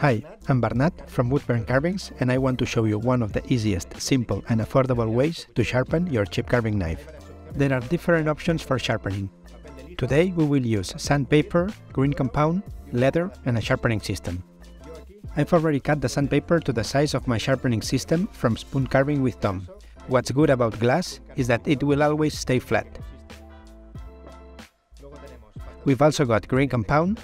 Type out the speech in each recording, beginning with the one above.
Hi, I'm Bernat from Wood Bern Carvings and I want to show you one of the easiest, simple and affordable ways to sharpen your chip carving knife. There are different options for sharpening. Today we will use sandpaper, green compound, leather and a sharpening system. I've already cut the sandpaper to the size of my sharpening system from spoon carving with Tom. What's good about glass is that it will always stay flat. We've also got green compound,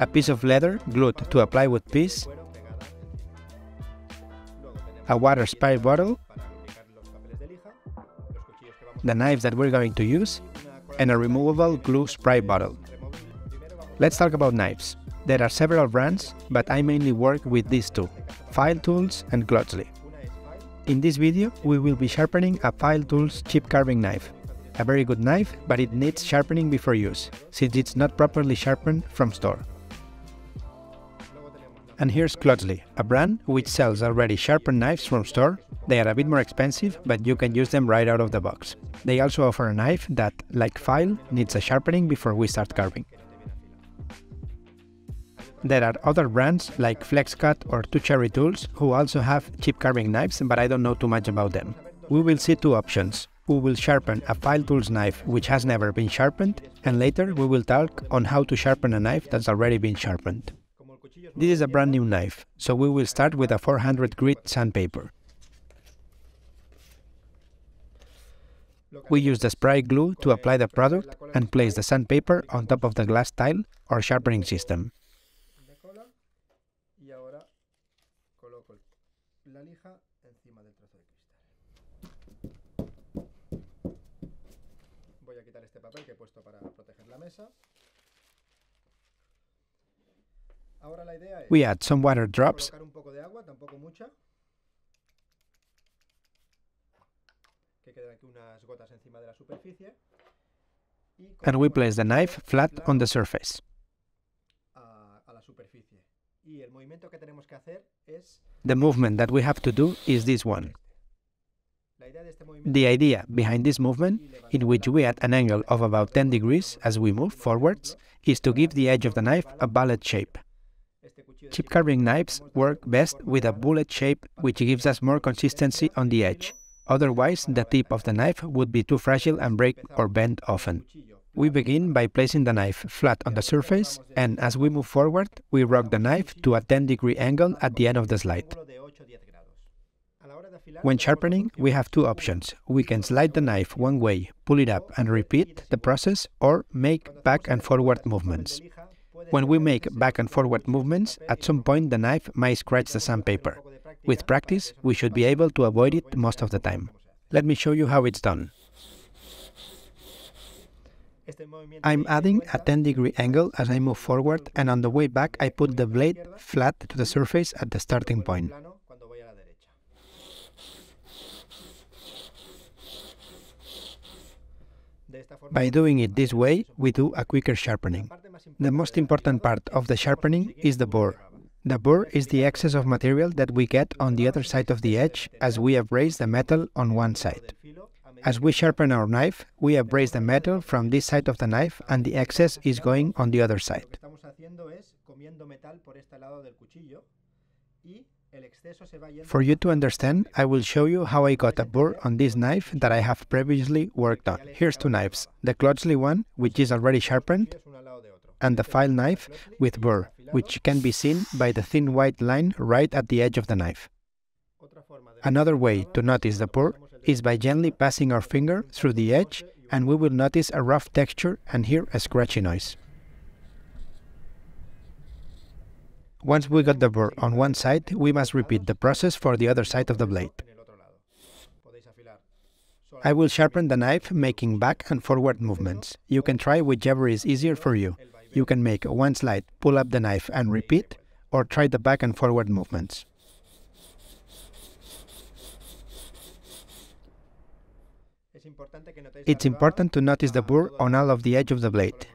a piece of leather glued to a plywood piece, a water spray bottle, the knives that we're going to use, and a removable glue spray bottle. Let's talk about knives. There are several brands, but I mainly work with these two, Pfeil Tools and Klotzli. In this video, we will be sharpening a Pfeil Tools chip carving knife. A very good knife, but it needs sharpening before use, since it's not properly sharpened from store. And here's Klotzli, a brand which sells already sharpened knives from store. They are a bit more expensive, but you can use them right out of the box. They also offer a knife that, like Pfeil, needs a sharpening before we start carving. There are other brands like FlexCut or Two Cherry Tools who also have cheap carving knives, but I don't know too much about them. We will see two options. We will sharpen a Pfeil tools knife which has never been sharpened, and later we will talk on how to sharpen a knife that's already been sharpened. This is a brand new knife, so we will start with a 400 grit sandpaper. We use the spray glue to apply the product and place the sandpaper on top of the glass tile or sharpening system. We add some water drops. un poco de agua, tampoco mucha. Que queden aquí unas gotas encima de la superficie. And we place the knife flat on the surface. A, a la superficie. Y el movimiento que tenemos que hacer es the movement that we have to do is this one. The idea behind this movement, in which we add an angle of about 10 degrees as we move forwards, is to give the edge of the knife a bullet shape. Chip carving knives work best with a bullet shape which gives us more consistency on the edge. Otherwise, the tip of the knife would be too fragile and break or bend often. We begin by placing the knife flat on the surface and as we move forward, we rock the knife to a 10 degree angle at the end of the slide. When sharpening, we have two options. We can slide the knife one way, pull it up and repeat the process or make back and forward movements. When we make back and forward movements, at some point the knife might scratch the sandpaper. With practice, we should be able to avoid it most of the time. Let me show you how it's done. I'm adding a 10 degree angle as I move forward and on the way back I put the blade flat to the surface at the starting point. By doing it this way, we do a quicker sharpening. The most important part of the sharpening is the burr. The burr is the excess of material that we get on the other side of the edge as we abrade the metal on one side. As we sharpen our knife, we abrade the metal from this side of the knife and the excess is going on the other side. For you to understand, I will show you how I got a burr on this knife that I have previously worked on. Here's two knives, the Klotzli one, which is already sharpened, and the Pfeil knife with burr, which can be seen by the thin white line right at the edge of the knife. Another way to notice the burr is by gently passing our finger through the edge and we will notice a rough texture and hear a scratchy noise. Once we got the burr on one side, we must repeat the process for the other side of the blade. I will sharpen the knife making back and forward movements. You can try whichever is easier for you. You can make one slide, pull up the knife and repeat, or try the back and forward movements. It's important to notice the burr on all of the edge of the blade.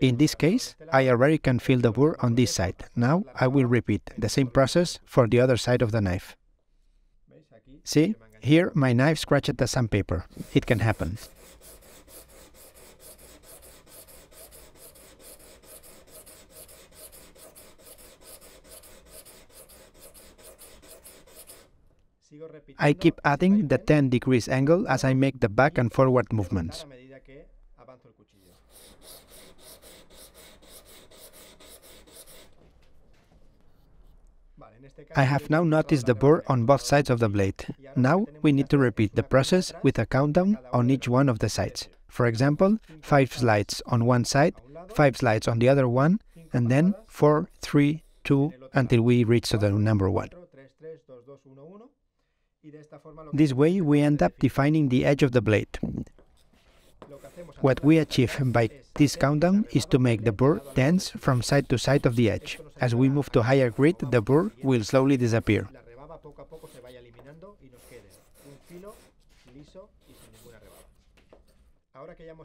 In this case, I already can feel the burr on this side. Now I will repeat the same process for the other side of the knife. See? Here, my knife scratched the sandpaper. It can happen. I keep adding the 10 degrees angle as I make the back and forward movements. I have now noticed the burr on both sides of the blade. Now we need to repeat the process with a countdown on each one of the sides. For example, 5 slides on one side, 5 slides on the other one, and then 4, 3, 2, until we reach to the number 1. This way we end up defining the edge of the blade. What we achieve by this countdown is to make the burr dense from side to side of the edge. As we move to higher grit, the burr will slowly disappear.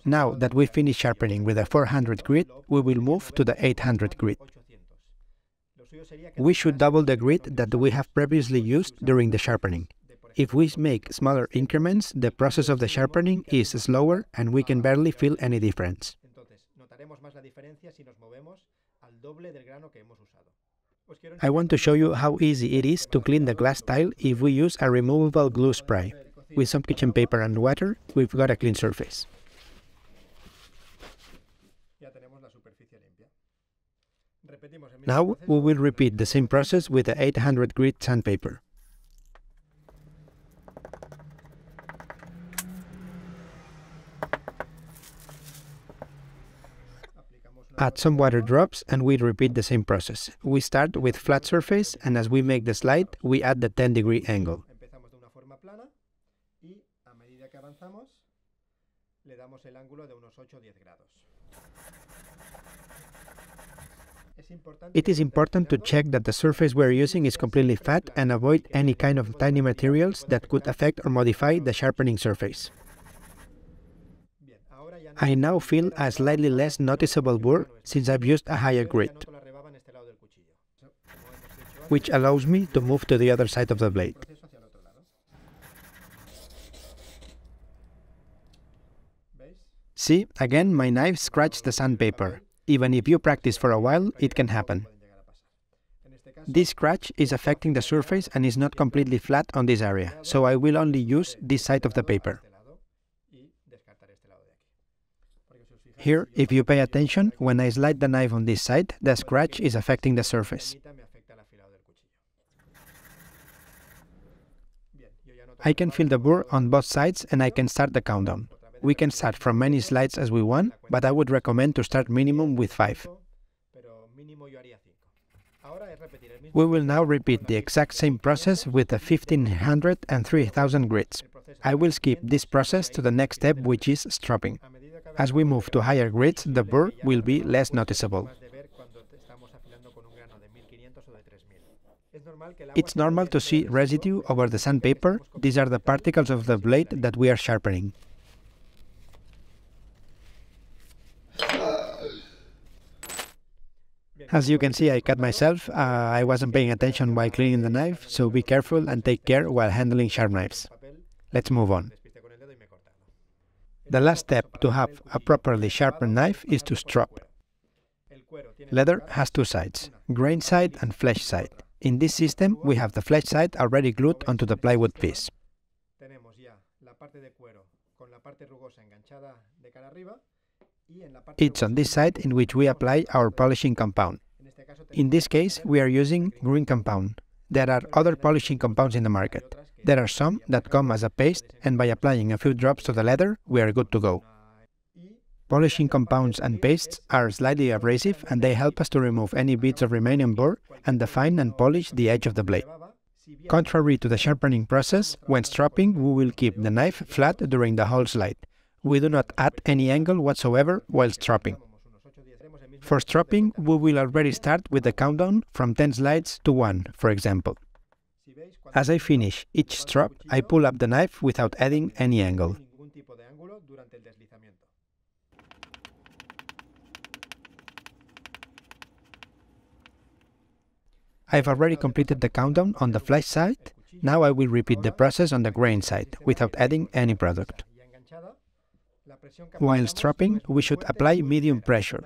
Now that we finish sharpening with a 400 grit, we will move to the 800 grit. We should double the grit that we have previously used during the sharpening. If we make smaller increments, the process of the sharpening is slower and we can barely feel any difference. I want to show you how easy it is to clean the glass tile if we use a removable glue spray. With some kitchen paper and water, we've got a clean surface. Now we will repeat the same process with the 800 grit sandpaper. Add some water drops and we repeat the same process. We start with flat surface and as we make the slide, we add the 10 degree angle. It is important to check that the surface we're using is completely flat and avoid any kind of tiny materials that could affect or modify the sharpening surface. I now feel a slightly less noticeable burr since I've used a higher grit, which allows me to move to the other side of the blade. See, again my knife scratched the sandpaper. Even if you practice for a while, it can happen. This scratch is affecting the surface and is not completely flat on this area, so I will only use this side of the paper. Here, if you pay attention, when I slide the knife on this side, the scratch is affecting the surface. I can feel the burr on both sides and I can start the countdown. We can start from many slides as we want, but I would recommend to start minimum with 5. We will now repeat the exact same process with the 1500 and 3000 grits. I will skip this process to the next step, which is stropping. As we move to higher grits, the burr will be less noticeable. It's normal to see residue over the sandpaper. These are the particles of the blade that we are sharpening. As you can see, I cut myself. Uh, I wasn't paying attention while cleaning the knife, so be careful and take care while handling sharp knives. Let's move on. The last step to have a properly sharpened knife is to strop. Leather has two sides, grain side and flesh side. In this system, we have the flesh side already glued onto the plywood piece. It's on this side in which we apply our polishing compound. In this case, we are using green compound. There are other polishing compounds in the market. There are some that come as a paste, and by applying a few drops to the leather, we are good to go. Polishing compounds and pastes are slightly abrasive and they help us to remove any bits of remaining burr and define and polish the edge of the blade. Contrary to the sharpening process, when stropping, we will keep the knife flat during the whole slide. We do not add any angle whatsoever while stropping. For stropping, we will already start with the countdown from 10 slides to 1, for example. As I finish each strop, I pull up the knife without adding any angle. I've already completed the countdown on the flesh side, Now I will repeat the process on the grain side, without adding any product. While stropping, we should apply medium pressure.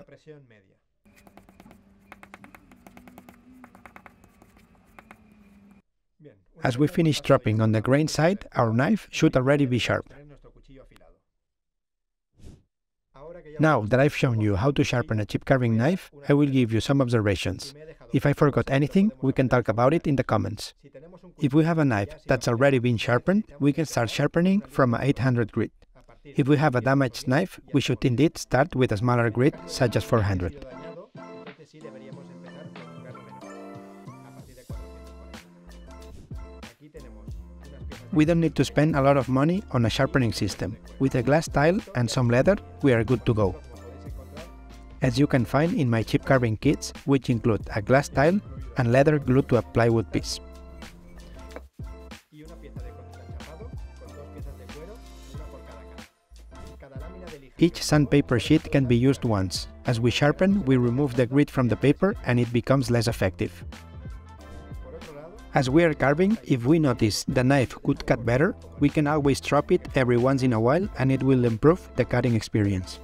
As we finish chopping on the grain side, our knife should already be sharp. Now that I've shown you how to sharpen a chip carving knife, I will give you some observations. If I forgot anything, we can talk about it in the comments. If we have a knife that's already been sharpened, we can start sharpening from a 800 grit. If we have a damaged knife, we should indeed start with a smaller grit, such as 400. We don't need to spend a lot of money on a sharpening system. With a glass tile and some leather, we are good to go. As you can find in my chip carving kits, which include a glass tile and leather glued to a plywood piece. Each sandpaper sheet can be used once. As we sharpen, we remove the grit from the paper and it becomes less effective. As we are carving, if we notice the knife could cut better, we can always strop it every once in a while and it will improve the cutting experience.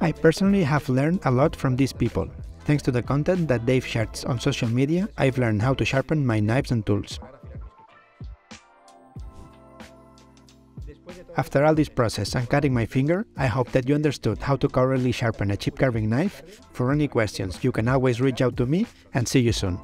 I personally have learned a lot from these people. Thanks to the content that they've shared on social media, I've learned how to sharpen my knives and tools. After all this process and cutting my finger, I hope that you understood how to correctly sharpen a chip carving knife. For any questions, you can always reach out to me and see you soon.